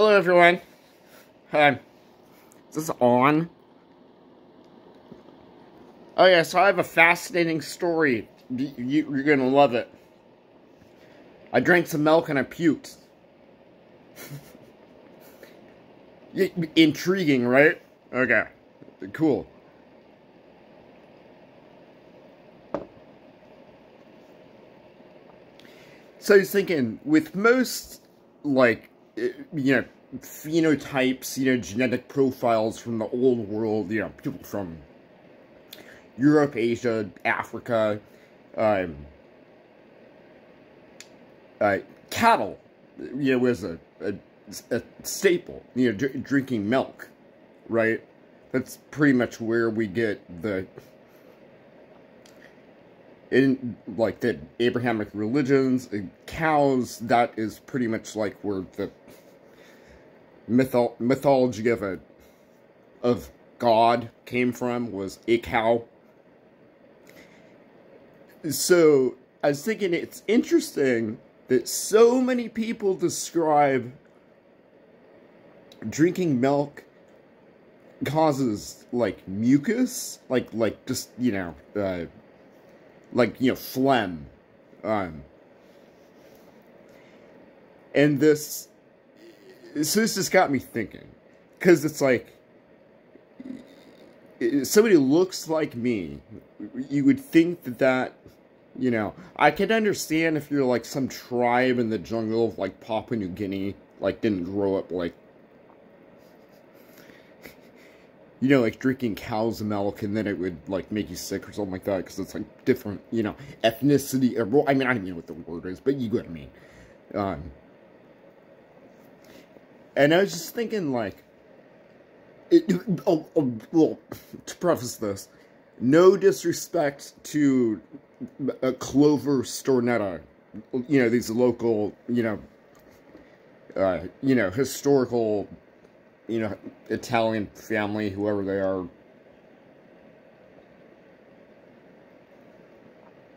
Hello, everyone. Hi. Is this on? Oh, yeah, so I have a fascinating story. You, are going to love it. I drank some milk and I puked. Intriguing, right? Okay. Cool. So was thinking, with most, like, you know, phenotypes, you know, genetic profiles from the old world, you know, people from Europe, Asia, Africa, um, uh, cattle, you know, was a, a, a staple, you know, drinking milk, right? That's pretty much where we get the in like the Abrahamic religions, cows, that is pretty much like where the mytho mythology of a of God came from was a cow. So I was thinking it's interesting that so many people describe drinking milk causes like mucus, like like just you know uh, like, you know, phlegm. Um, and this, so this just got me thinking. Because it's like, somebody looks like me, you would think that that, you know, I could understand if you're like some tribe in the jungle of like Papua New Guinea, like didn't grow up like you know, like drinking cow's milk and then it would like make you sick or something like that because it's like different, you know, ethnicity. Or, well, I mean, I don't even know what the word is, but you get what I mean. Um, and I was just thinking, like, it, oh, oh, well, to preface this, no disrespect to a Clover Stornetta, you know, these local, you know, uh, you know, historical you know, Italian family, whoever they are.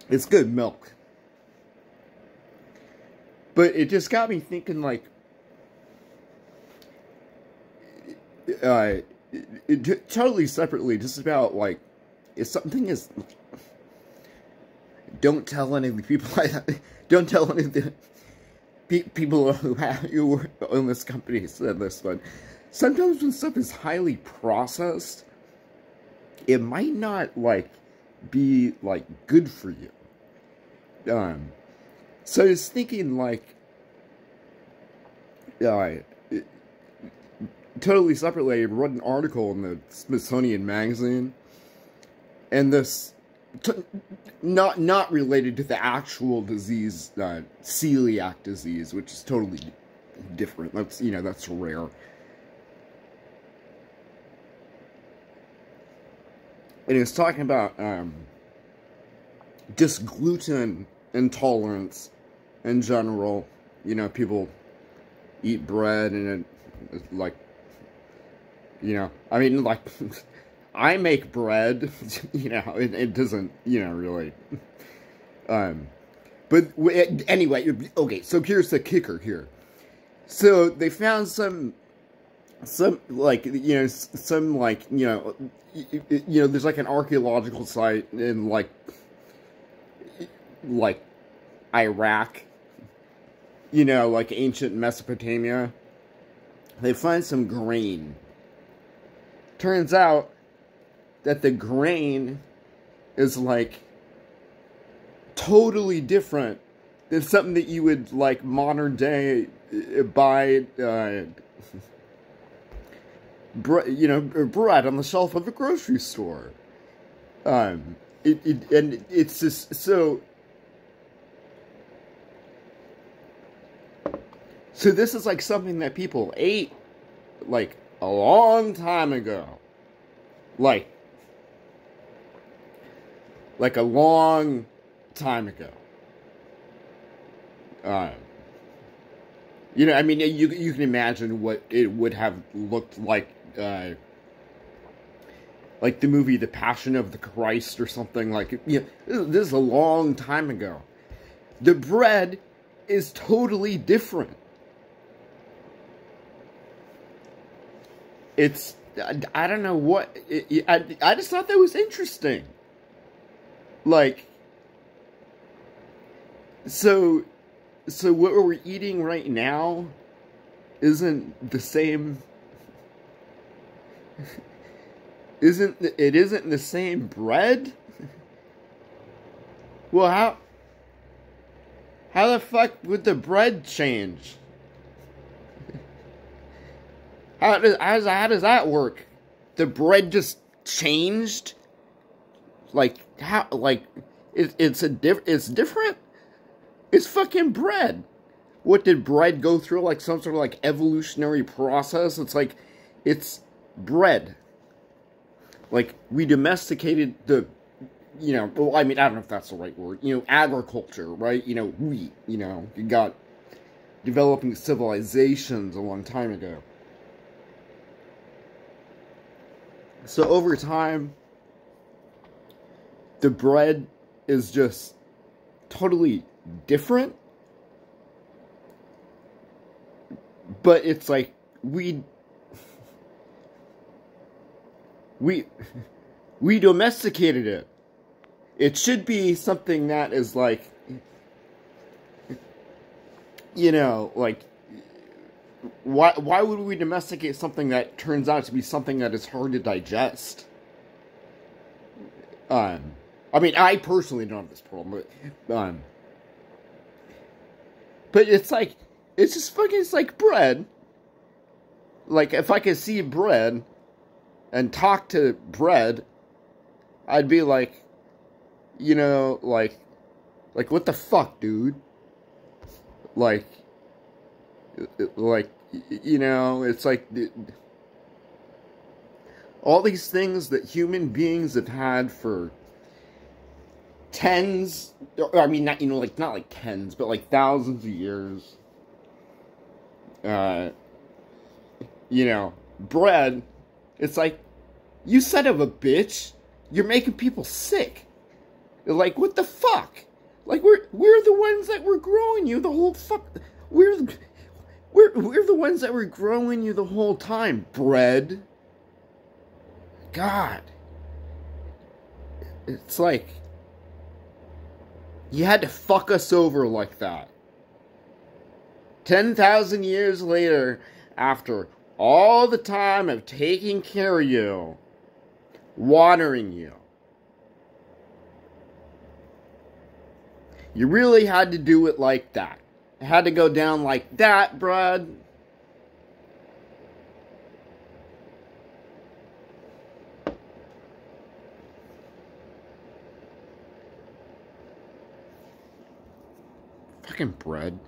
It's good milk. But it just got me thinking, like, uh, it, it, totally separately, just about, like, if something is, don't tell any of the people, don't tell any of the people who have, who own this company said this, but sometimes when stuff is highly processed, it might not, like, be, like, good for you. Um, so I was thinking, like, uh, totally separately, I read an article in the Smithsonian Magazine, and this, not not related to the actual disease, uh, celiac disease, which is totally different. That's, you know, that's rare. And he was talking about um, just gluten intolerance in general. You know, people eat bread and it, like, you know, I mean, like, I make bread, you know, it, it doesn't, you know, really. Um, but anyway, okay, so here's the kicker here. So they found some some like you know some like you know you know there's like an archaeological site in like like Iraq you know like ancient Mesopotamia. They find some grain. Turns out that the grain is like totally different than something that you would like modern day uh, buy uh, you know, bread on the shelf of a grocery store. Um, it, it and it's just so. So this is like something that people ate, like a long time ago, like, like a long time ago. Um, you know, I mean, you you can imagine what it would have looked like uh, like the movie The Passion of the Christ or something like you this is a long time ago. The bread is totally different. it's I, I don't know what it, I I just thought that was interesting. Like so so what we're eating right now isn't the same isn't it isn't the same bread? Well, how how the fuck would the bread change? How does how does, how does that work? The bread just changed? Like how like it, it's a diff it's different? It's fucking bread. What did bread go through like some sort of like evolutionary process? It's like it's bread. Like we domesticated the you know, well, I mean, I don't know if that's the right word. You know, agriculture, right? You know, wheat. You know, you got developing civilizations a long time ago. So over time, the bread is just totally different. But it's like we we we domesticated it. It should be something that is like you know, like why why would we domesticate something that turns out to be something that is hard to digest? Um I mean, I personally don't have this problem, but um but it's like it's just fucking it's like bread. Like if I could see bread and talk to bread, I'd be like, you know, like, like what the fuck, dude? Like, like, you know, it's like all these things that human beings have had for tens, I mean, not, you know, like, not like tens, but like thousands of years. Uh, you know, bread, it's like, you son of a bitch, you're making people sick. Like, what the fuck? Like, we're, we're the ones that were growing you the whole fuck, we're, we're, we're the ones that were growing you the whole time, bread. God. It's like, you had to fuck us over like that. 10,000 years later, after all the time of taking care of you, watering you, you really had to do it like that. It had to go down like that, Brad. Fucking bread.